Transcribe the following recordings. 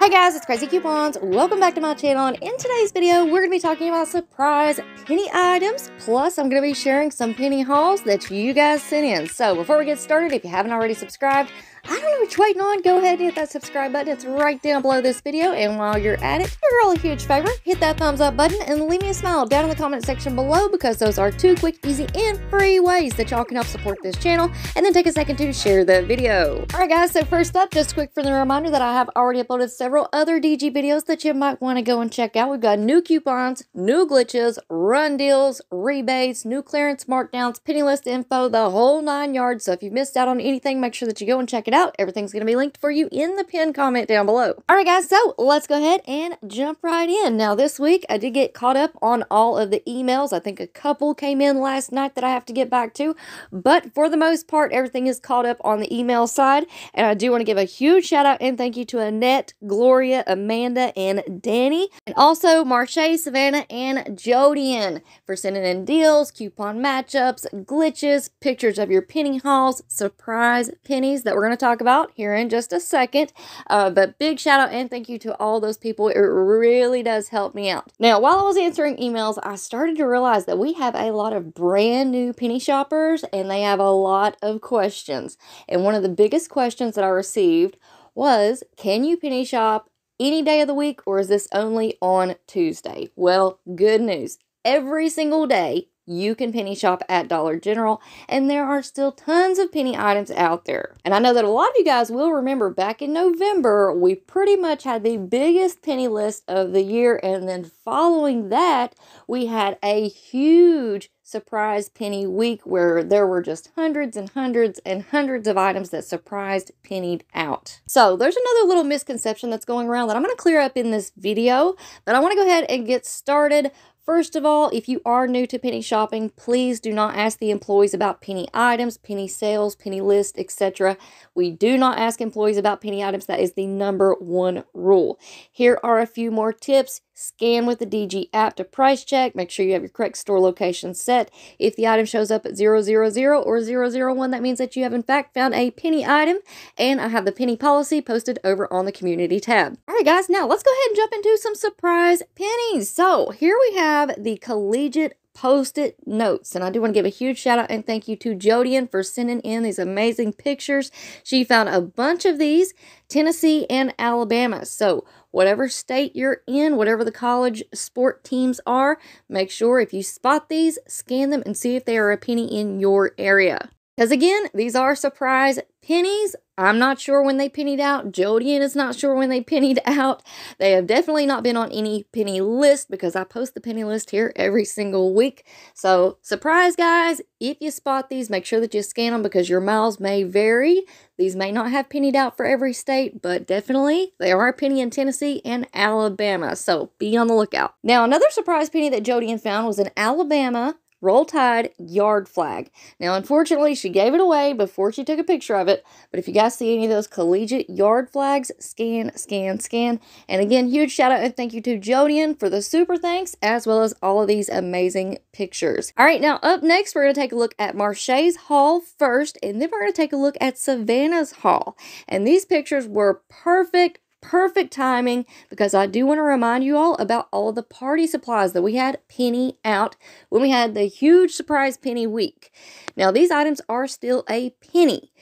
Hi guys, it's Craz-E Coupons. Welcome back to my channel. And in today's video, we're going to be talking about surprise penny items. Plus, I'm going to be sharing some penny hauls that you guys sent in. So before we get started, if you haven't already subscribed, I don't know what you're waiting on. Go ahead and hit that subscribe button. It's right down below this video. And while you're at it, you're all a huge favor. Hit that thumbs up button and leave me a smile down in the comment section below because those are two quick, easy, and free ways that y'all can help support this channel. And then take a second to share the video. All right, guys. So first up, just quick for the reminder that I have already uploaded several other DG videos that you might want to go and check out. We've got new coupons, new glitches, run deals, rebates, new clearance markdowns, penny list info, the whole nine yards. So if you missed out on anything, make sure that you go and check it out. Everything's going to be linked for you in the pinned comment down below. All right, guys, so let's go ahead and jump right in. Now, this week, I did get caught up on all of the emails. I think a couple came in last night that I have to get back to, but for the most part, everything is caught up on the email side. And I do want to give a huge shout out and thank you to Annette, Gloria, Amanda, and Danny, and also Marche, Savannah, and Jodian for sending in deals, coupon matchups, glitches, pictures of your penny hauls, surprise pennies that we're going to talk about here in just a second. Uh, but big shout out and thank you to all those people. It really does help me out. Now, while I was answering emails, I started to realize that we have a lot of brand new penny shoppers and they have a lot of questions. And one of the biggest questions that I received was Can you penny shop any day of the week or is this only on Tuesday? Well, good news. Every single day, you can penny shop at Dollar General, and there are still tons of penny items out there. And I know that a lot of you guys will remember back in November, we pretty much had the biggest penny list of the year, and then following that, we had a huge surprise penny week where there were just hundreds and hundreds and hundreds of items that surprised pennied out. So there's another little misconception that's going around that I'm going to clear up in this video, but I want to go ahead and get started First of all, if you are new to penny shopping, please do not ask the employees about penny items, penny sales, penny list, etc. We do not ask employees about penny items. That is the number one rule. Here are a few more tips. Scan with the DG app to price check. Make sure you have your correct store location set. If the item shows up at 000 or 001, that means that you have in fact found a penny item. And I have the penny policy posted over on the community tab. All right, guys, now let's go ahead and jump into some surprise pennies. So here we have the collegiate post-it notes. And I do want to give a huge shout out and thank you to Jodian for sending in these amazing pictures. She found a bunch of these, Tennessee and Alabama. So whatever state you're in, whatever the college sport teams are, make sure if you spot these, scan them and see if they are a penny in your area. Because again, these are surprise pennies. I'm not sure when they pennied out. Jodian is not sure when they pennied out. They have definitely not been on any penny list because I post the penny list here every single week. So, surprise, guys. If you spot these, make sure that you scan them because your miles may vary. These may not have pennied out for every state, but definitely they are a penny in Tennessee and Alabama. So, be on the lookout. Now, another surprise penny that Jodian found was in Alabama Roll Tide yard flag. Now, unfortunately, she gave it away before she took a picture of it, but if you guys see any of those collegiate yard flags, scan, scan, scan. And again, huge shout out and thank you to Jodian for the super thanks, as well as all of these amazing pictures. All right, now up next, we're going to take a look at Marche's haul first, and then we're going to take a look at Savannah's haul. And these pictures were perfect perfect timing because I do want to remind you all about all the party supplies that we had penny out when we had the huge surprise penny week. Now, these items are still a penny.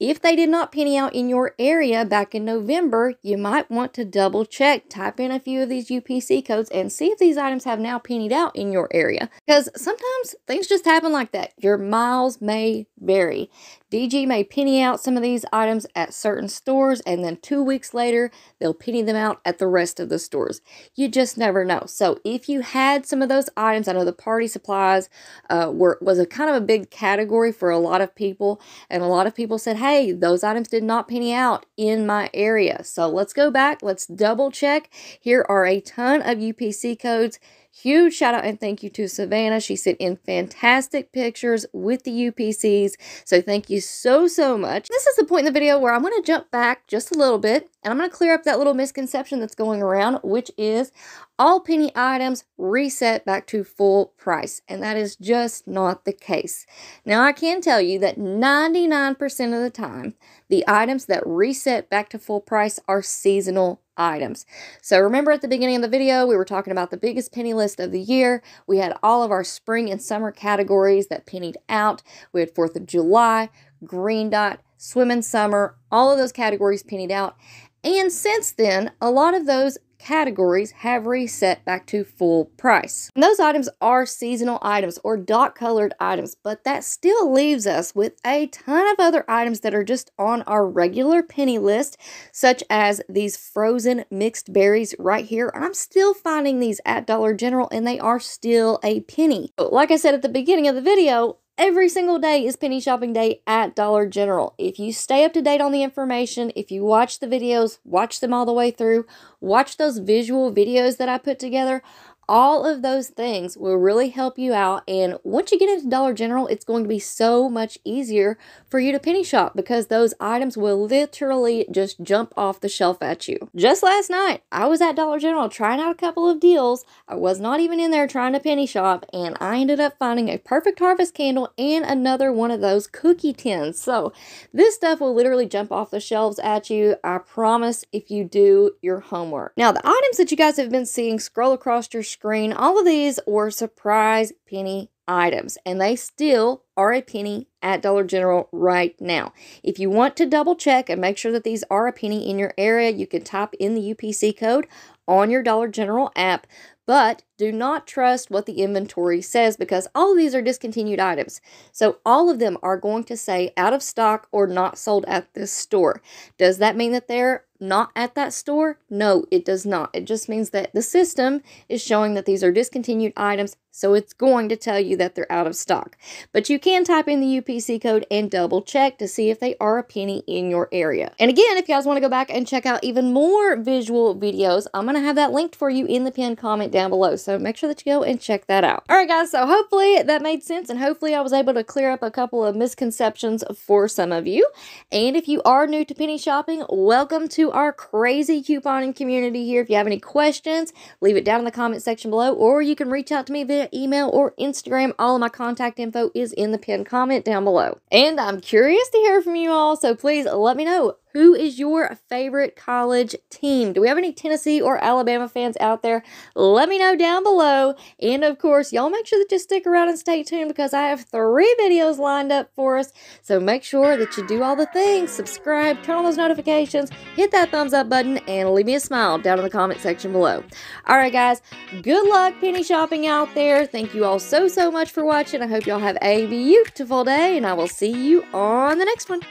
If they did not penny out in your area back in November, you might want to double check. Type in a few of these UPC codes and see if these items have now pennied out in your area. Because sometimes things just happen like that. Your miles may vary. DG may penny out some of these items at certain stores and then two weeks later they'll penny them out at the rest of the stores. You just never know. So if you had some of those items, I know the party supplies uh, were was a kind of a big category for a lot of people and a lot of people said, hey, those items did not penny out in my area. So let's go back, let's double check. Here are a ton of UPC codes Huge shout out and thank you to Savannah. She sent in fantastic pictures with the UPCs. So thank you so, so much. This is the point in the video where I'm going to jump back just a little bit and I'm going to clear up that little misconception that's going around, which is all penny items reset back to full price. And that is just not the case. Now, I can tell you that 99% of the time, the items that reset back to full price are seasonal items. So remember at the beginning of the video, we were talking about the biggest penny list of the year. We had all of our spring and summer categories that pennied out. We had 4th of July, Green Dot, Swim and Summer, all of those categories pennied out. And since then, a lot of those categories have reset back to full price. And those items are seasonal items or dot colored items, but that still leaves us with a ton of other items that are just on our regular penny list, such as these frozen mixed berries right here. I'm still finding these at Dollar General and they are still a penny. But like I said at the beginning of the video, Every single day is penny shopping day at Dollar General. If you stay up to date on the information, if you watch the videos, watch them all the way through, watch those visual videos that I put together, all of those things will really help you out. And once you get into Dollar General, it's going to be so much easier for you to penny shop because those items will literally just jump off the shelf at you. Just last night, I was at Dollar General trying out a couple of deals. I was not even in there trying to penny shop, and I ended up finding a perfect harvest candle and another one of those cookie tins. So this stuff will literally jump off the shelves at you. I promise if you do your homework. Now, the items that you guys have been seeing scroll across your screen, all of these were surprise penny items and they still are a penny at Dollar General right now. If you want to double check and make sure that these are a penny in your area, you can type in the UPC code on your Dollar General app, but do not trust what the inventory says because all of these are discontinued items. So all of them are going to say out of stock or not sold at this store. Does that mean that they're not at that store? No, it does not. It just means that the system is showing that these are discontinued items, so it's going to tell you that they're out of stock. But you can type in the UPC code and double check to see if they are a penny in your area. And again, if you guys want to go back and check out even more visual videos, I'm going to have that linked for you in the pinned comment down below. So make sure that you go and check that out. All right, guys, so hopefully that made sense and hopefully I was able to clear up a couple of misconceptions for some of you. And if you are new to penny shopping, welcome to our crazy couponing community here. If you have any questions, leave it down in the comment section below, or you can reach out to me via email or Instagram. All of my contact info is in the pinned comment down below. And I'm curious to hear from you all, so please let me know who is your favorite college team? Do we have any Tennessee or Alabama fans out there? Let me know down below. And of course, y'all make sure that you stick around and stay tuned because I have three videos lined up for us. So make sure that you do all the things. Subscribe, turn on those notifications, hit that thumbs up button, and leave me a smile down in the comment section below. All right, guys, good luck penny shopping out there. Thank you all so, so much for watching. I hope y'all have a beautiful day, and I will see you on the next one.